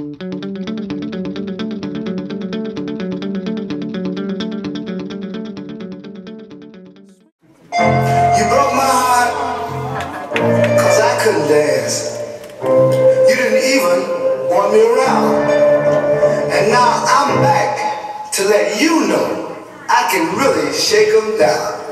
You broke my heart cause I couldn't dance. You didn't even want me around. And now I'm back to let you know I can really shake 'em down.